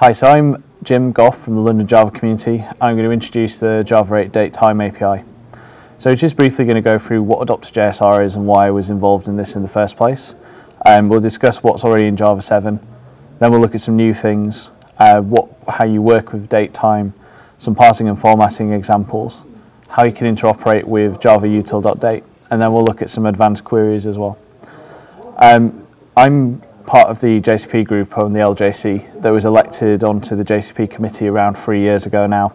Hi, so I'm Jim Gough from the London Java community. I'm going to introduce the Java 8 date time API. So just briefly going to go through what Adopt2JSR is and why I was involved in this in the first place. Um, we'll discuss what's already in Java 7. Then we'll look at some new things, uh, what, how you work with date time, some parsing and formatting examples, how you can interoperate with Java util.date, and then we'll look at some advanced queries as well. Um, I'm part of the JCP group on the LJC that was elected onto the JCP committee around three years ago now.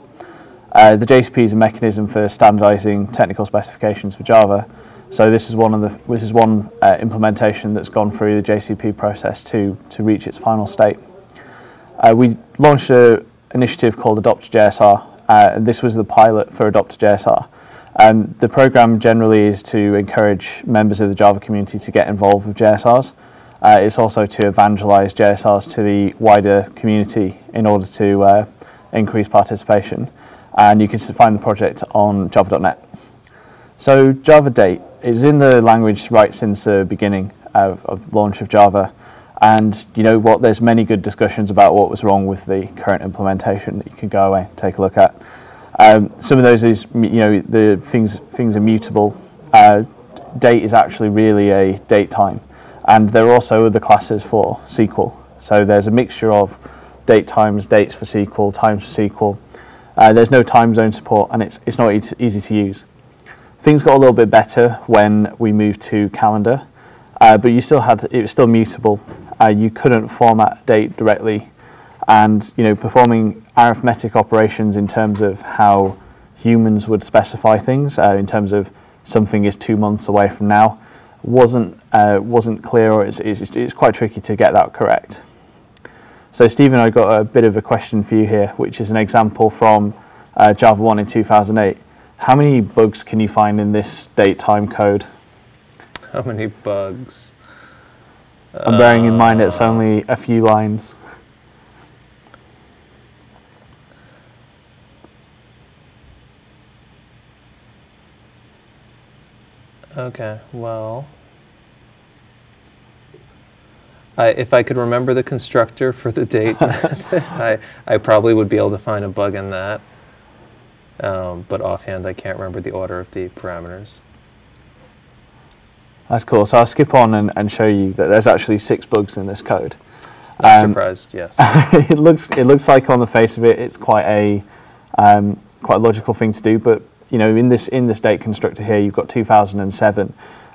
Uh, the JCP is a mechanism for standardizing technical specifications for Java. So this is one of the this is one uh, implementation that's gone through the JCP process to to reach its final state. Uh, we launched an initiative called Adopt2JSR. Uh, and this was the pilot for Adopt2JSR. Um, the program generally is to encourage members of the Java community to get involved with JSRs. Uh, it's also to evangelize JSRs to the wider community in order to uh, increase participation. And you can find the project on java.net. So Java Date is in the language right since the beginning of, of launch of Java. And you know what, there's many good discussions about what was wrong with the current implementation that you can go away and take a look at. Um, some of those is, you know, the things, things are mutable. Uh, date is actually really a date time and there are also other classes for SQL. So there's a mixture of date times, dates for SQL, times for SQL. Uh, there's no time zone support and it's, it's not e easy to use. Things got a little bit better when we moved to calendar, uh, but you still had, it was still mutable. Uh, you couldn't format date directly and you know performing arithmetic operations in terms of how humans would specify things, uh, in terms of something is two months away from now, wasn't uh, wasn't clear or it's, it's, it's, quite tricky to get that correct. So Stephen, I've got a bit of a question for you here, which is an example from uh, JavaOne in 2008. How many bugs can you find in this date time code? How many bugs? I'm bearing in mind it's only a few lines. Okay, well, I, if I could remember the constructor for the date, I, I probably would be able to find a bug in that. Um, but offhand, I can't remember the order of the parameters. That's cool. So I'll skip on and, and show you that there's actually six bugs in this code. Not um, surprised, yes. it looks it looks like on the face of it, it's quite a um, quite a logical thing to do, but you know, in this in this date constructor here, you've got 2007.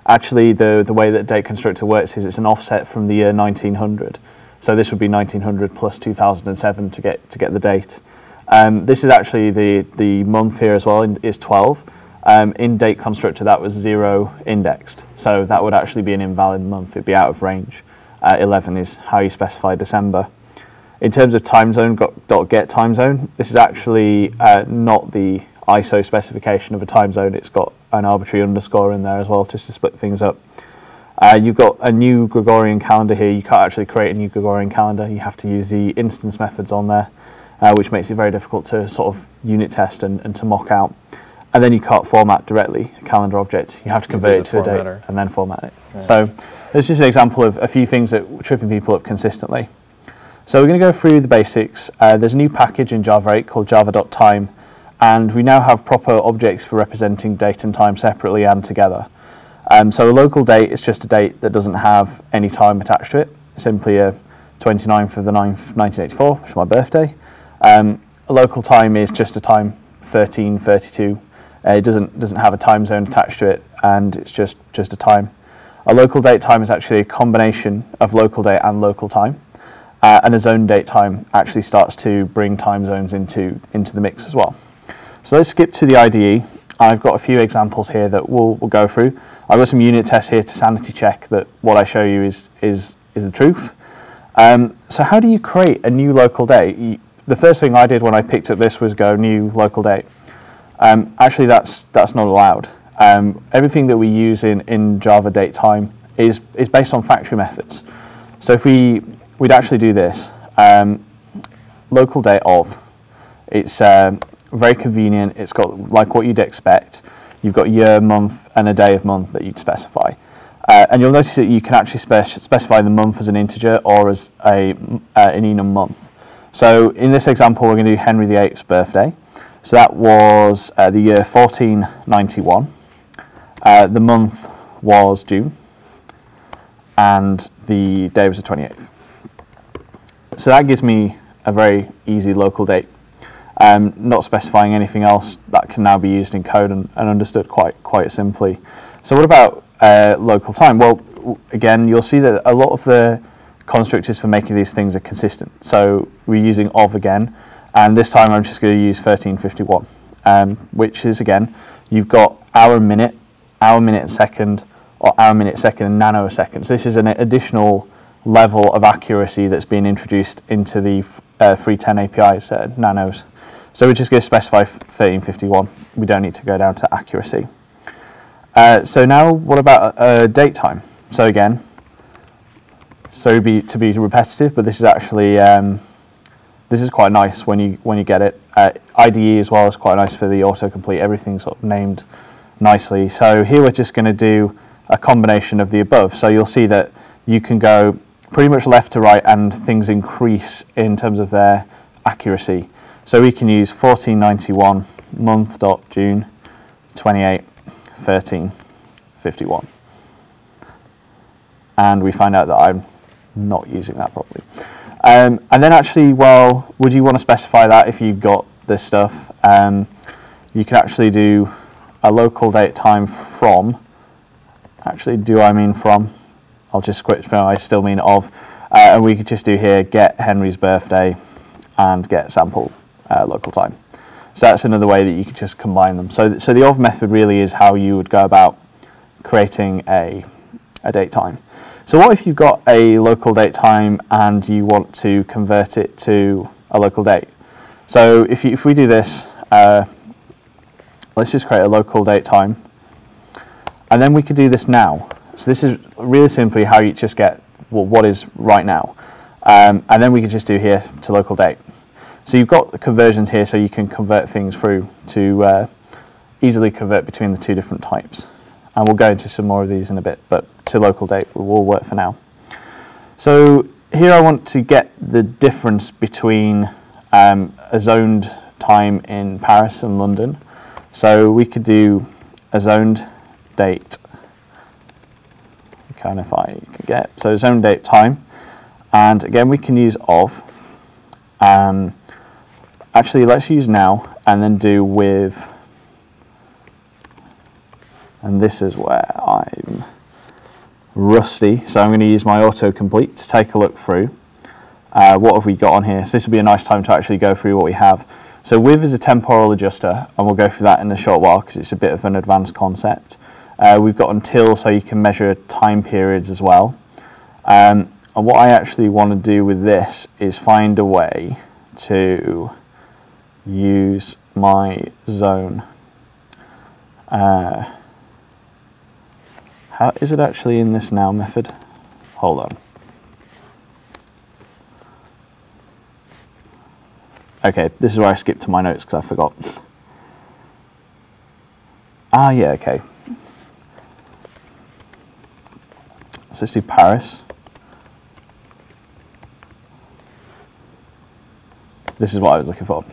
Actually, the the way that date constructor works is it's an offset from the year 1900. So this would be 1900 plus 2007 to get to get the date. Um, this is actually the the month here as well is 12. Um, in date constructor that was zero indexed, so that would actually be an invalid month. It'd be out of range. Uh, 11 is how you specify December. In terms of time zone, got, dot get time zone. This is actually uh, not the ISO specification of a time zone, it's got an arbitrary underscore in there as well just to split things up. Uh, you've got a new Gregorian calendar here. You can't actually create a new Gregorian calendar. You have to use the instance methods on there, uh, which makes it very difficult to sort of unit test and, and, to mock out. And then you can't format directly a calendar object. You have to convert it to a date and then format it. Yeah. So this is an example of a few things that are tripping people up consistently. So we're going to go through the basics. Uh, there's a new package in Java 8 called java.time and we now have proper objects for representing date and time separately and together. Um, so a local date is just a date that doesn't have any time attached to it, simply a 29th of the 9th, 1984, which is my birthday. Um, a local time is just a time 1332. Uh, it doesn't doesn't have a time zone attached to it, and it's just just a time. A local date time is actually a combination of local date and local time, uh, and a zone date time actually starts to bring time zones into into the mix as well. So let's skip to the IDE. I've got a few examples here that we'll, we'll go through. I've got some unit tests here to sanity check that what I show you is, is, is the truth. Um, so how do you create a new local date? the first thing I did when I picked up this was go new local date. Um, actually, that's, that's not allowed. Um, everything that we use in, in Java date time is, is based on factory methods. So if we, we'd actually do this, um, local date of, it's, um, very convenient. It's got like what you'd expect. You've got year, month, and a day of month that you'd specify. Uh, and you'll notice that you can actually spec specify the month as an integer or as a, uh, an enum month. So in this example, we're going to do Henry VIII's birthday. So that was uh, the year 1491. Uh, the month was June, and the day was the 28th. So that gives me a very easy local date, um, not specifying anything else that can now be used in code and, and understood quite quite simply. So what about uh, local time? Well, again, you'll see that a lot of the constructors for making these things are consistent. So we're using of again, and this time I'm just going to use 1351, um, which is again, you've got hour minute, hour minute second, or hour minute second and nanosecond. So this is an additional level of accuracy that's been introduced into the uh, 310 APIs, uh, nanos. So we're just going to specify 1351. We don't need to go down to accuracy. Uh, so now what about uh, date time? So again, so be, to be repetitive, but this is actually um, this is quite nice when you when you get it. Uh, IDE as well is quite nice for the autocomplete. Everything's sort of named nicely. So here we're just going to do a combination of the above. So you'll see that you can go pretty much left to right and things increase in terms of their accuracy. So we can use 1491 month dot June 28 13 51 and we find out that I'm not using that properly. Um, and then actually, well, would you want to specify that if you've got this stuff? Um, you can actually do a local date time from, actually, do I mean from? I'll just quit, I still mean of. Uh, and we could just do here, get Henry's birthday and get sample uh, local time. So that's another way that you could just combine them. So, so the of method really is how you would go about creating a, a date time. So what if you've got a local date time and you want to convert it to a local date? So if, you, if we do this, uh, let's just create a local date time. And then we could do this now. So this is really simply how you just get well, what is right now. Um, and then we could just do here to local date. So you've got the conversions here so you can convert things through to uh, easily convert between the two different types. And we'll go into some more of these in a bit, but to local date will work for now. So here I want to get the difference between um, a zoned time in Paris and London. So we could do a zoned date, kind of I can get, so zoned date time. And again, we can use of. Um, actually, let's use now and then do with and this is where I'm rusty. So I'm going to use my autocomplete to take a look through. Uh, what have we got on here? So this will be a nice time to actually go through what we have. So with is a temporal adjuster, and we'll go through that in a short while because it's a bit of an advanced concept. Uh, we've got until, so you can measure time periods as well. Um, and what I actually want to do with this is find a way to use my zone. Uh, how is it actually in this now method? Hold on. Okay, this is where I skipped to my notes because I forgot. Ah, yeah, okay. So let's do Paris. This is what I was looking for.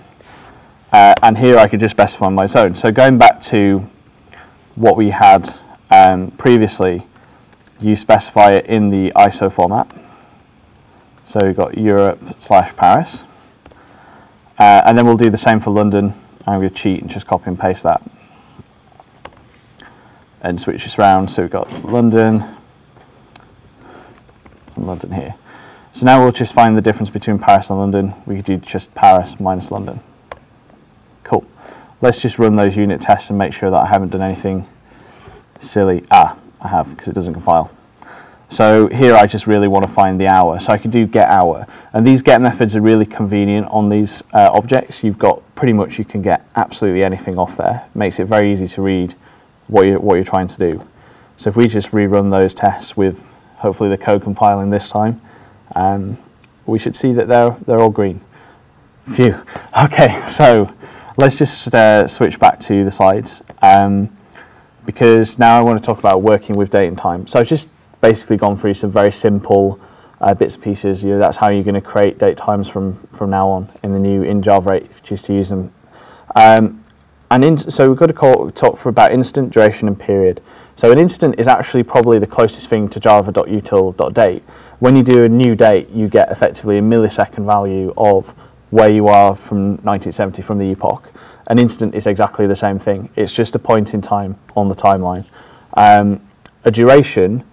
Uh, and here I could just specify my zone. So going back to what we had um, previously, you specify it in the ISO format. So we've got Europe slash Paris. Uh, and then we'll do the same for London. I'm going to cheat and just copy and paste that. And switch this around. So we've got London and London here. So now we'll just find the difference between Paris and London. We could do just Paris minus London. Let's just run those unit tests and make sure that I haven't done anything silly. Ah, I have, because it doesn't compile. So here I just really want to find the hour. So I could do get hour. And these get methods are really convenient on these uh, objects. You've got pretty much, you can get absolutely anything off there. It makes it very easy to read what you're, what you're trying to do. So if we just rerun those tests with hopefully the code compiling this time, um, we should see that they're, they're all green. Phew. Okay, so let's just uh, switch back to the slides. Um, because now I want to talk about working with date and time. So I've just basically gone through some very simple uh, bits and pieces. You know, that's how you're going to create date times from from now on in the new in Java 8 if you choose to use them. Um, and in, so we've got to call, talk for about instant, duration, and period. So an instant is actually probably the closest thing to java.util.date. When you do a new date, you get effectively a millisecond value of where you are from 1970 from the epoch. An instant is exactly the same thing. It's just a point in time on the timeline. Um, a duration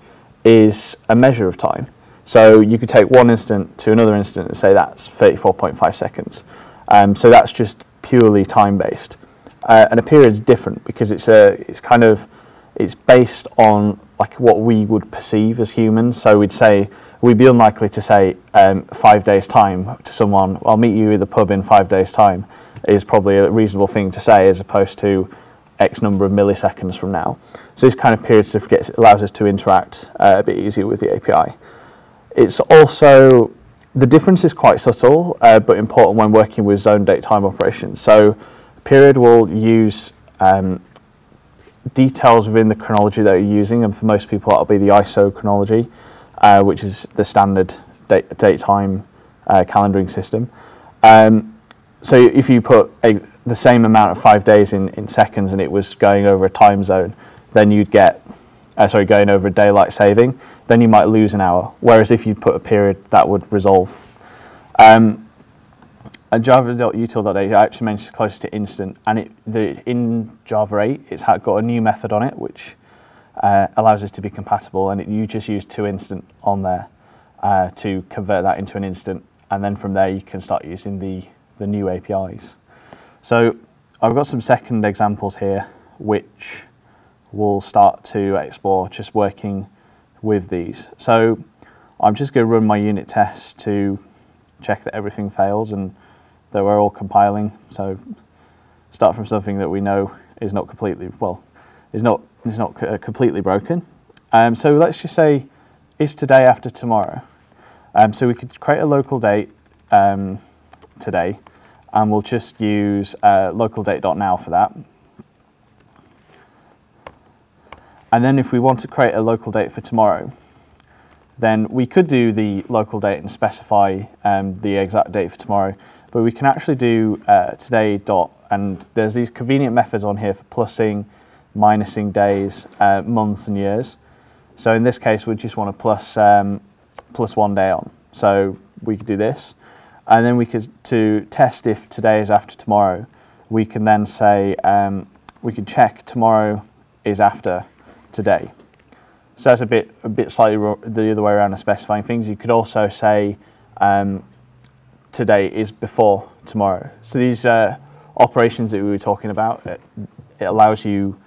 is a measure of time. So you could take one instant to another instant and say that's 34.5 seconds. Um, so that's just purely time based. Uh, and a period is different because it's a it's kind of it's based on like what we would perceive as humans. So we'd say we'd be unlikely to say um, five days time to someone. I'll meet you at the pub in five days time is probably a reasonable thing to say as opposed to X number of milliseconds from now. So this kind of period certificate allows us to interact uh, a bit easier with the API. It's also the difference is quite subtle, uh, but important when working with zone date time operations. So period will use um, details within the chronology that you're using, and for most people that'll be the ISO chronology, uh, which is the standard date, time uh, calendaring system. Um, so if you put a, the same amount of five days in, in seconds and it was going over a time zone, then you'd get, uh, sorry, going over a daylight saving, then you might lose an hour. Whereas if you put a period, that would resolve. Um, and java.util.Date I actually mentioned close to instant, and it, the, in Java 8, it's got a new method on it, which uh, allows us to be compatible, and it, you just use to instant on there uh, to convert that into an instant, and then from there you can start using the, the new APIs. So I've got some second examples here, which we'll start to explore just working with these. So I'm just going to run my unit test to check that everything fails and that we're all compiling. So start from something that we know is not completely well, is not is not uh, completely broken. Um, so let's just say is today after tomorrow. Um, so we could create a local date um, today, and we'll just use uh, date.now for that. And then if we want to create a local date for tomorrow, then we could do the local date and specify um, the exact date for tomorrow but we can actually do uh, today dot, and there's these convenient methods on here for plussing, minusing days, uh, months, and years. So in this case, we just want to plus, um, plus one day on. So we could do this. And then we could, to test if today is after tomorrow, we can then say, um, we can check tomorrow is after today. So that's a bit, a bit slightly the other way around of specifying things. You could also say, um, today is before tomorrow. So these uh, operations that we were talking about, it, it, allows you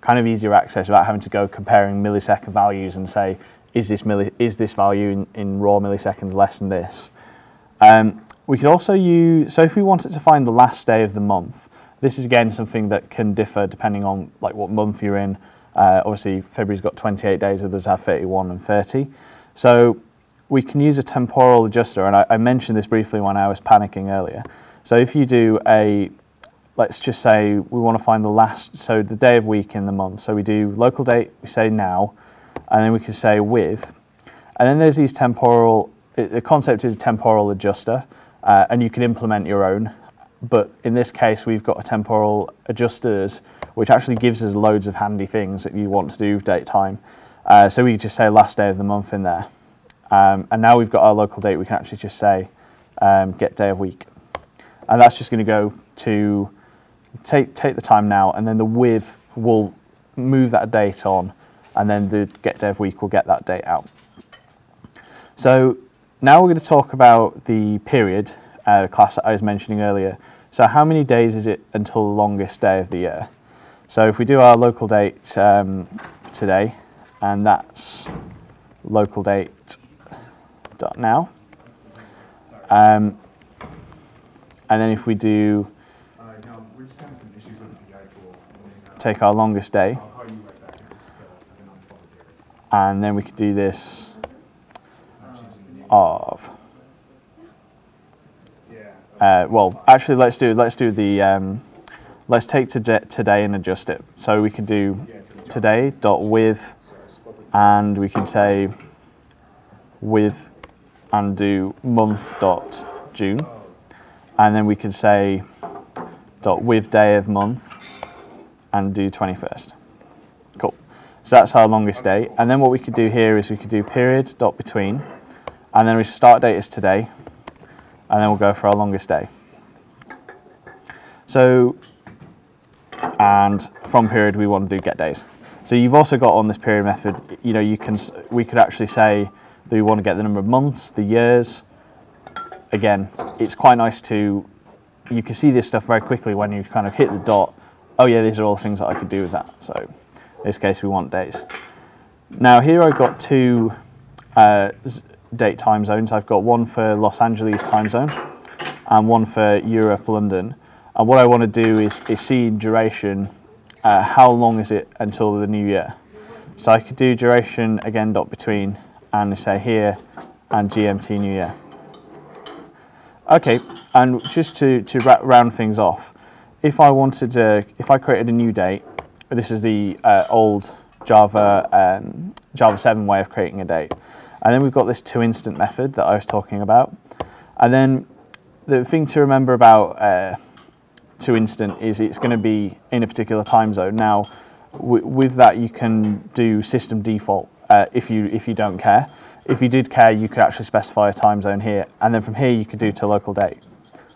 kind of easier access without having to go comparing millisecond values and say, is this, milli- is this value in, in raw milliseconds less than this? Um, we could also use, so if we wanted to find the last day of the month, this is again something that can differ depending on like what month you're in. Uh, obviously, February's got 28 days, others have 31 and 30. So we can use a temporal adjuster, and I, I, mentioned this briefly when I was panicking earlier. So if you do a, let's just say we want to find the last, so the day of week in the month. So we do local date, we say now, and then we can say with. And then there's these temporal, the concept is a temporal adjuster, uh, and you can implement your own. But in this case, we've got a temporal adjusters, which actually gives us loads of handy things that you want to do with date time. Uh, so we just say last day of the month in there. Um, and now we've got our local date, we can actually just say um, get day of week. And that's just going to go to take, take the time now, and then the with will move that date on, and then the get of week will get that date out. So now we're going to talk about the period uh, class that I was mentioning earlier. So how many days is it until the longest day of the year? So if we do our local date um, today, and that's local date dot now. Um, and then if we do take our longest day, and then we could do this of. Uh, well, actually, let's do let's do the um, let's take to today and adjust it. So we can do today dot with, and we can say with and do month dot June, and then we could say dot with day of month and do 21st. Cool. So that's our longest day. And then what we could do here is we could do period dot between, and then we start date is today, and then we'll go for our longest day. So, and from period we want to do get days. So you've also got on this period method, you know, you can we could actually say that we want to get the number of months, the years. Again, it's quite nice to you can see this stuff very quickly when you kind of hit the dot. Oh yeah, these are all things that I could do with that. So in this case, we want days. Now here I've got two uh, date time zones. I've got one for Los Angeles time zone and one for Europe, London. And what I want to do is, is see duration uh, how long is it until the new year. So I could do duration again dot between and say here and GMT New Year. Okay, and just to, to round things off, if I wanted to, if I created a new date, this is the uh, old Java um, Java 7 way of creating a date. And then we've got this to instant method that I was talking about. And then the thing to remember about uh, to instant is it's going to be in a particular time zone. Now, with that, you can do system default uh, if you if you don't care. If you did care, you could actually specify a time zone here, and then from here you could do to local date.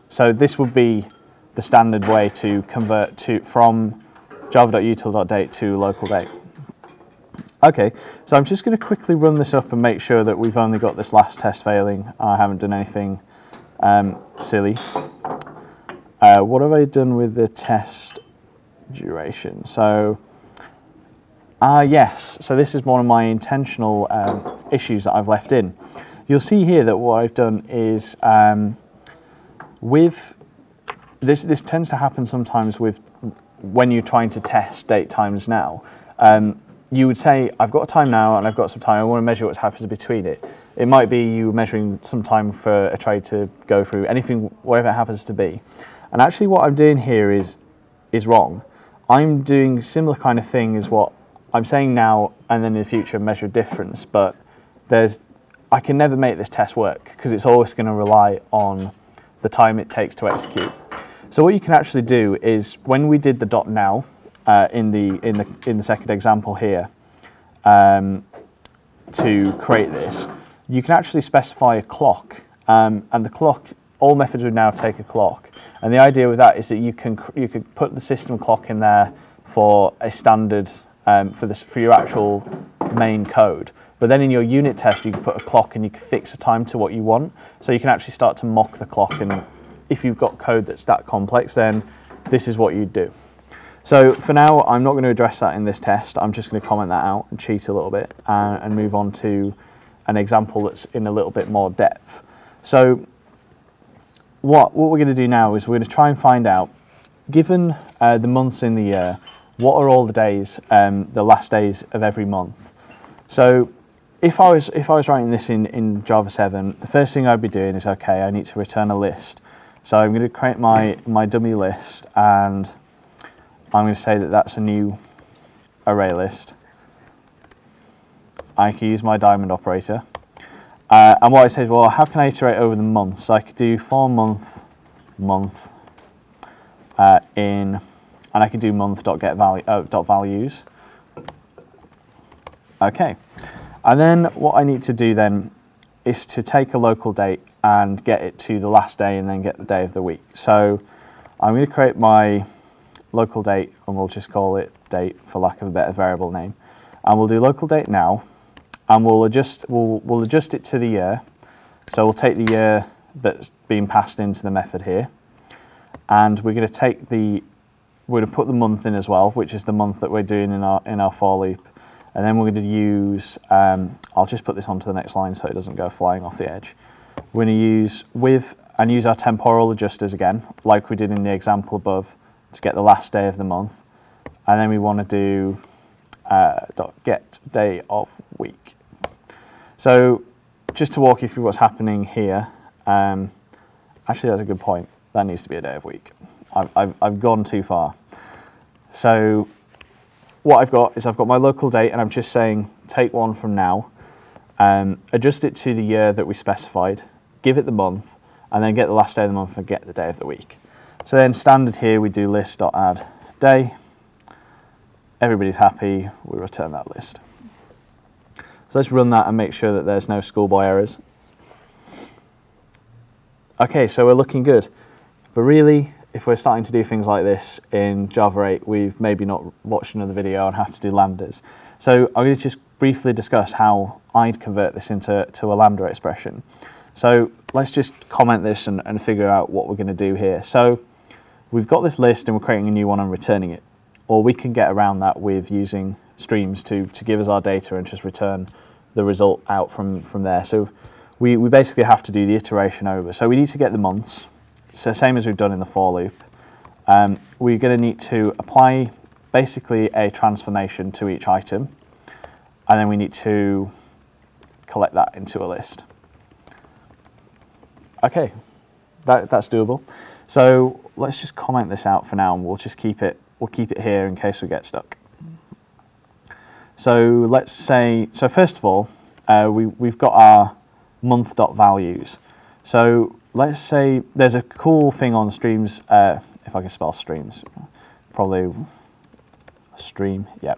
So this would be the standard way to convert to from java.util.date to local date. Okay, so I'm just going to quickly run this up and make sure that we've only got this last test failing. I haven't done anything um, silly. Uh, what have I done with the test duration? So, ah, uh, yes. So this is one of my intentional um, issues that I've left in. You'll see here that what I've done is um, with this. This tends to happen sometimes with when you're trying to test date times now. Um, you would say, I've got a time now and I've got some time. I want to measure what's happening between it. It might be you measuring some time for a trade to go through, anything, whatever it happens to be. And actually what I'm doing here is, is wrong. I'm doing similar kind of thing as what I'm saying now and then in the future measure difference, but there's, I can never make this test work because it's always going to rely on the time it takes to execute. So what you can actually do is when we did the dot now uh, in the in the in the second example here um, to create this, you can actually specify a clock, um, and the clock. All methods would now take a clock, and the idea with that is that you can you could put the system clock in there for a standard um, for this for your actual main code. But then in your unit test, you can put a clock and you can fix a time to what you want. So you can actually start to mock the clock. And if you've got code that's that complex, then this is what you'd do. So for now, I'm not going to address that in this test. I'm just going to comment that out and cheat a little bit uh, and move on to an example that's in a little bit more depth. So what, what we're going to do now is we're going to try and find out, given uh, the months in the year, what are all the days, um, the last days of every month? So if I was if I was writing this in, in Java 7, the first thing I'd be doing is okay, I need to return a list. So I'm going to create my, my dummy list and I'm going to say that that's a new array list. I can use my diamond operator. Uh, and what I said, well, how can I iterate over the months? So I could do for month, month uh, in, and I could do month dot get value uh, dot values. Okay, and then what I need to do then is to take a local date and get it to the last day and then get the day of the week. So I'm going to create my local date and we'll just call it date for lack of a better variable name. And we'll do local date now and we'll adjust, we'll, we'll adjust it to the year. So we'll take the year that's been passed into the method here, and we're going to take the, we're going to put the month in as well, which is the month that we're doing in our, in our for loop. And then we're going to use, um, I'll just put this onto the next line so it doesn't go flying off the edge. We're going to use with and use our temporal adjusters again, like we did in the example above, to get the last day of the month. And then we want to do uh, get day of week. So just to walk you through what's happening here, um, actually that's a good point. That needs to be a day of week. I've, I've, I've gone too far. So what I've got is I've got my local date and I'm just saying take one from now. um, adjust it to the year that we specified, give it the month, and then get the last day of the month and get the day of the week. So then standard here, we do list.add day. Everybody's happy, we return that list. So let's run that and make sure that there's no schoolboy errors. Okay, so we're looking good. But really, if we're starting to do things like this in Java 8, we've maybe not watched another video on how to do lambdas. So I'm going to just briefly discuss how I'd convert this into to a lambda expression. So let's just comment this and, and figure out what we're going to do here. So we've got this list and we're creating a new one and returning it. Or we can get around that with using streams to, to give us our data and just return the result out from, from there. So we, we basically have to do the iteration over. So we need to get the months, so same as we've done in the for loop. Um, we're going to need to apply basically a transformation to each item, and then we need to collect that into a list. Okay, that, that's doable. So let's just comment this out for now, and we'll just keep it. We'll keep it here in case we get stuck. So let's say. So first of all, uh, we we've got our month dot values. So let's say there's a cool thing on streams. Uh, if I can spell streams, probably stream. Yeah.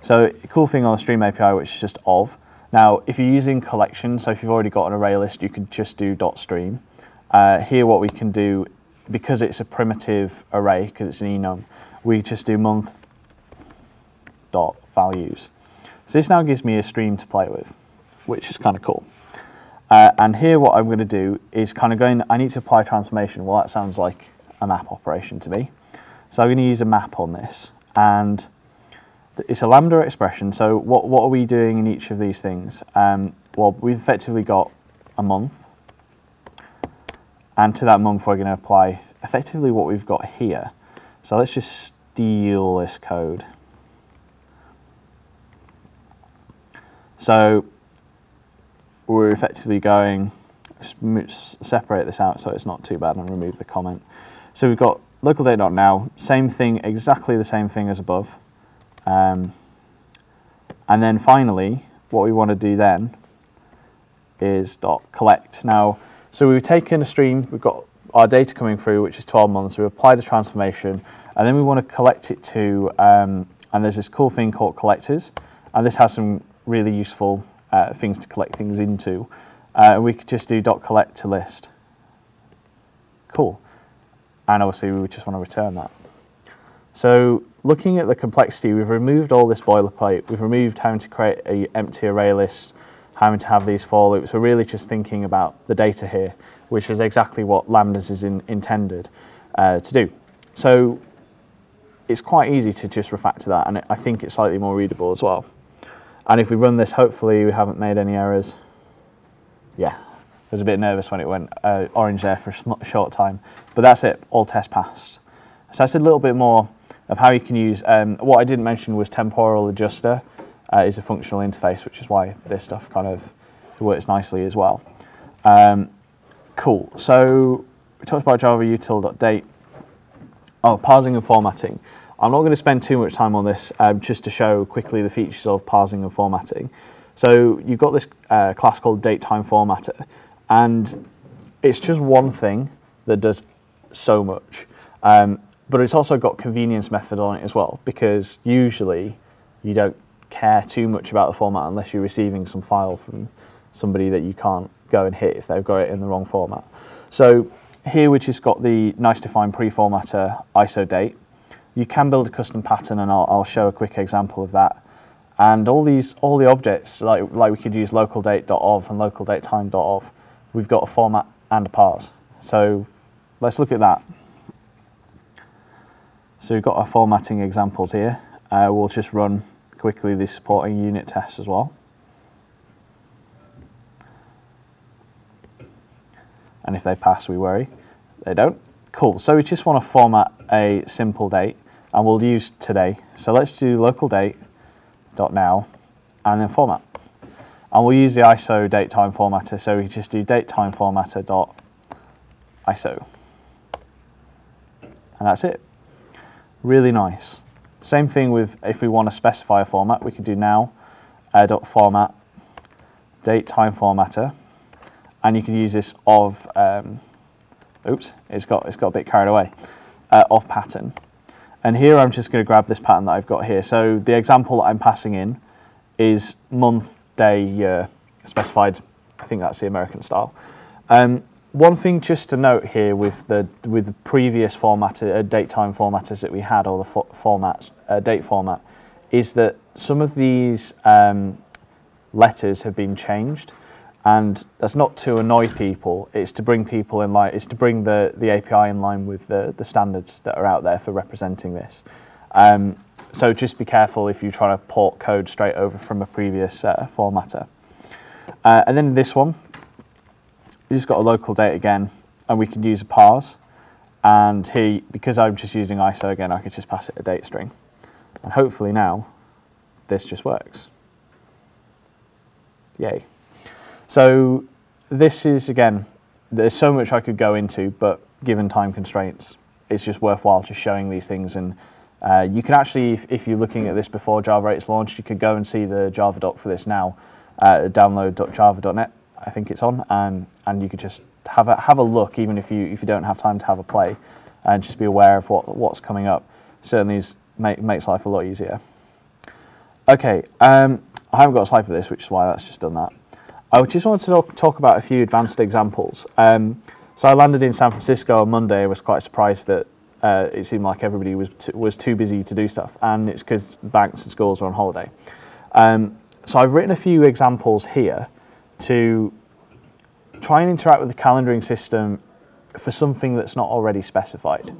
So cool thing on the stream API, which is just of. Now, if you're using collections, so if you've already got an array list, you can just do dot stream. Uh, here, what we can do, because it's a primitive array, because it's an enum, we just do month dot values. So this now gives me a stream to play with, which is kind of cool. Uh, and here what I'm going to do is kind of going, I need to apply transformation. Well, that sounds like a map operation to me. So I'm going to use a map on this. And it's a lambda expression. So what, what are we doing in each of these things? Um, well, we've effectively got a month. And to that month, we're going to apply effectively what we've got here. So let's just steal this code. So we're effectively going, separate this out so it's not too bad and remove the comment. So we've got local data now, same thing, exactly the same thing as above. Um, and then finally, what we want to do then is dot collect. Now, so we've taken a stream, we've got our data coming through, which is 12 months, We've applied a transformation, and then we want to collect it to, um, and there's this cool thing called collectors, and this has some really useful uh, things to collect things into. Uh, we could just do dot collect to list. Cool. And obviously we would just want to return that. So looking at the complexity, we've removed all this boilerplate. We've removed having to create an empty array list, having to have these for loops. We're really just thinking about the data here, which is exactly what Lambdas is in, intended uh, to do. So it's quite easy to just refactor that, and I think it's slightly more readable as well. And if we run this, hopefully we haven't made any errors. Yeah, I was a bit nervous when it went uh, orange there for a short time. But that's it, all tests passed. So that's a little bit more of how you can use, um, what I didn't mention was temporal adjuster uh, is a functional interface, which is why this stuff kind of works nicely as well. Um, cool, so we talked about java util.date. Oh, parsing and formatting. I'm not going to spend too much time on this, um, just to show quickly the features of parsing and formatting. So you've got this uh, class called datetime formatter, and it's just one thing that does so much. Um, but it's also got convenience method on it as well, because usually you don't care too much about the format unless you're receiving some file from somebody that you can't go and hit if they've got it in the wrong format. So here we've just got the nice defined pre-formatter ISO date, you can build a custom pattern, and I'll, I'll show a quick example of that. And all these, all the objects, like, like we could use local date.of and local date we've got a format and a parse. So let's look at that. So we've got our formatting examples here. Uh, we'll just run quickly the supporting unit tests as well. And if they pass, we worry. They don't. Cool. So we just want to format a simple date and we'll use today. So let's do local date dot now and then format. And we'll use the ISO datetime formatter. So we just do datetime formatter dot ISO. And that's it. Really nice. Same thing with if we want to specify a format, we can do now dot format date time formatter, and you can use this of, um, oops, it's got, it's got a bit carried away, uh, of pattern. And here I'm just going to grab this pattern that I've got here. So the example that I'm passing in is month, day, year, specified. I think that's the American style. Um, one thing just to note here with the with the previous format, uh, date time formatters that we had, or the fo formats, uh, date format, is that some of these um, letters have been changed, and that's not to annoy people. It's to bring people in line. It's to bring the the API in line with the the standards that are out there for representing this. Um, so just be careful if you try to port code straight over from a previous uh, formatter. Uh, and then this one, we just got a local date again, and we can use a parse. And here, because I'm just using ISO again, I could just pass it a date string. And hopefully now, this just works. Yay. So this is, again, there's so much I could go into, but given time constraints, it's just worthwhile just showing these things. And uh, you can actually, if, if, you're looking at this before Java 8 is launched, you could go and see the Java doc for this now, uh, download.java.net I think it's on, um, and you could just have a have a look, even if you if you don't have time to have a play, and just be aware of what what's coming up. Certainly, make, makes life a lot easier. Okay, um, I haven't got a slide for this, which is why that's just done that. I just wanted to talk, about a few advanced examples. Um, so I landed in San Francisco on Monday. I was quite surprised that uh, it seemed like everybody was was too busy to do stuff, and it's because banks and schools are on holiday. Um, so I've written a few examples here to try and interact with the calendaring system for something that's not already specified.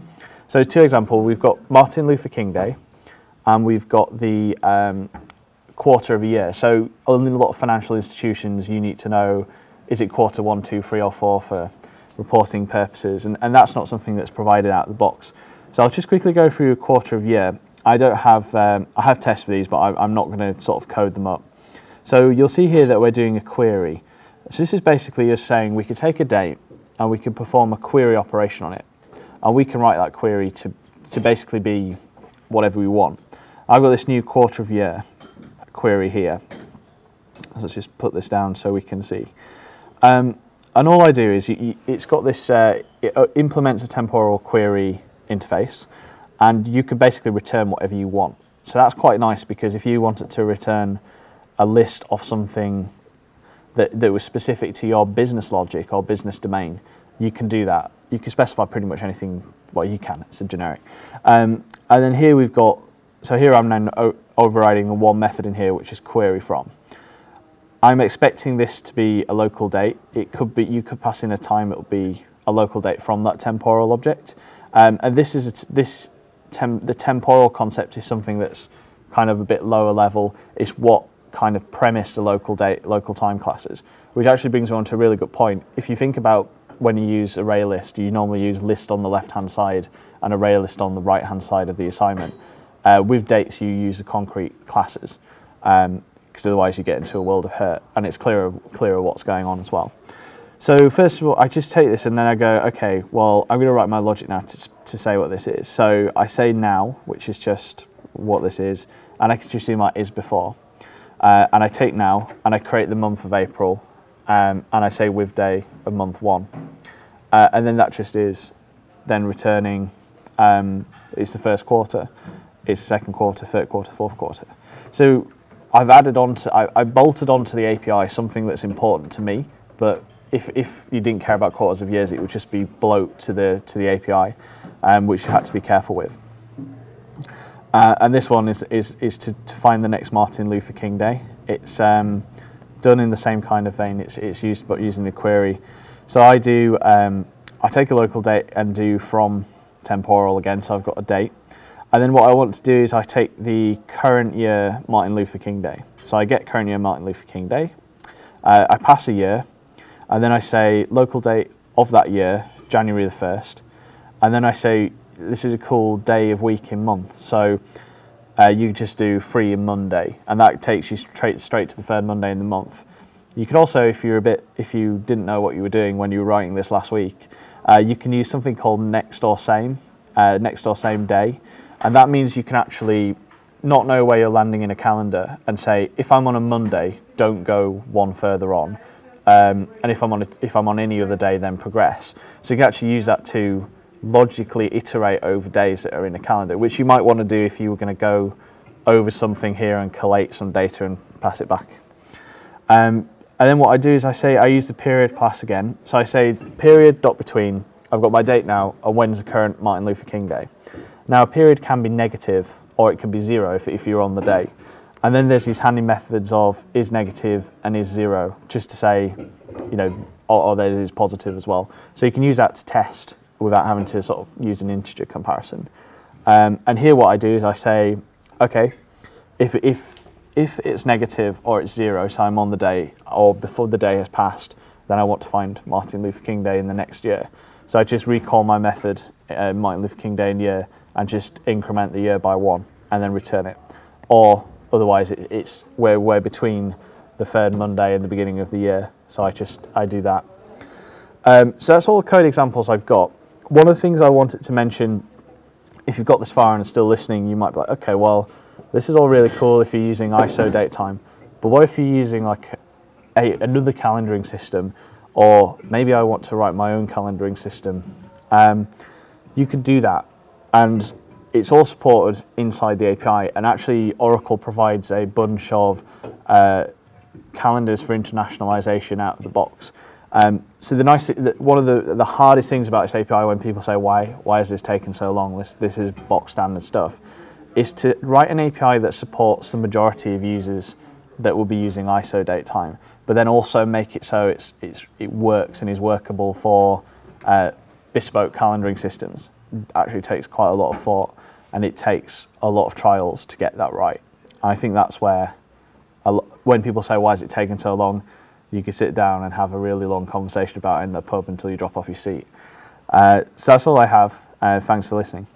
So, two examples we've got Martin Luther King Day and we've got the um, quarter of a year. So, in a lot of financial institutions, you need to know is it quarter one, two, three, or four for reporting purposes, and, and that's not something that's provided out of the box. So, I'll just quickly go through a quarter of year. I don't have, um, I have tests for these, but I, I'm not going to sort of code them up. So you'll see here that we're doing a query. So this is basically just saying we could take a date and we can perform a query operation on it. And we can write that query to, to basically be whatever we want. I've got this new quarter of year query here. Let's just put this down so we can see. Um, and all I do is you, you, it's got this, uh, it uh, implements a temporal query interface and you can basically return whatever you want. So that's quite nice because if you wanted to return a list of something that, that was specific to your business logic or business domain, you can do that. You can specify pretty much anything, well, you can, it's a generic. Um, and then here we've got, so here I'm now overriding the one method in here, which is query from. I'm expecting this to be a local date. It could be, you could pass in a time, it will be a local date from that temporal object. Um, and this is, this, tem the temporal concept is something that's kind of a bit lower level. It's what kind of premise the local date, local time classes, which actually brings me on to a really good point. If you think about when you use array list, you normally use list on the left-hand side and array list on the right-hand side of the assignment. Uh, with dates, you use the concrete classes, because um, otherwise you get into a world of hurt, and it's clearer, clearer what's going on as well. So first of all, I just take this and then I go, okay, well, I'm going to write my logic now to, to say what this is. So I say now, which is just what this is, and I can just see my is before. Uh, and I take now and I create the month of April um, and I say with day of month one. Uh, and then that just is then returning, um, it's the first quarter, it's second quarter, third quarter, fourth quarter. So I've added on to, I, I bolted onto the API something that's important to me, but if, if you didn't care about quarters of years, it would just be bloat to the, to the API, um, which you had to be careful with. Uh, and this one is, is, is to, to find the next Martin Luther King Day. It's um, done in the same kind of vein. It's, it's used but using the query. So I do, um, I take a local date and do from temporal again, so I've got a date. And then what I want to do is I take the current year Martin Luther King Day. So I get current year Martin Luther King Day. Uh, I pass a year, and then I say local date of that year, January the 1st. And then I say this is a cool day of week in month. So uh, you just do free in Monday, and that takes you straight straight to the third Monday in the month. You could also, if you're a bit, if you didn't know what you were doing when you were writing this last week, uh, you can use something called next or same, uh, next or same day, and that means you can actually not know where you're landing in a calendar and say, if I'm on a Monday, don't go one further on, um, and if I'm on a, if I'm on any other day, then progress. So you can actually use that to logically iterate over days that are in a calendar, which you might want to do if you were going to go over something here and collate some data and pass it back. Um, and then what I do is I say I use the period class again. So I say period dot between. I've got my date now, and when's the current Martin Luther King Day. Now a period can be negative or it can be zero if, if you're on the day. And then there's these handy methods of is negative and is zero, just to say, you know, or, or there is positive as well. So you can use that to test without having to sort of use an integer comparison. Um, and here what I do is I say, okay, if, if, if it's negative or it's zero, so I'm on the day or before the day has passed, then I want to find Martin Luther King Day in the next year. So I just recall my method, uh, Martin Luther King Day in year, and just increment the year by one and then return it. Or otherwise it, it's we're, we're between the third Monday and the beginning of the year. So I just, I do that. Um, so that's all the code examples I've got. One of the things I wanted to mention, if you've got this far and are still listening, you might be like, okay, well, this is all really cool if you're using ISO date time, but what if you're using like a, another calendaring system, or maybe I want to write my own calendaring system? Um, you could do that, and it's all supported inside the API. And actually, Oracle provides a bunch of uh, calendars for internationalization out of the box. Um, so the nice, one of the, the hardest things about this API when people say why why has this taken so long? This this is box standard stuff, is to write an API that supports the majority of users that will be using ISO date time, but then also make it so it's, it's it works and is workable for uh, bespoke calendaring systems. Actually takes quite a lot of thought, and it takes a lot of trials to get that right. And I think that's where, when people say why is it taking so long, you can sit down and have a really long conversation about in the pub until you drop off your seat. Uh, so that's all I have. Uh, thanks for listening.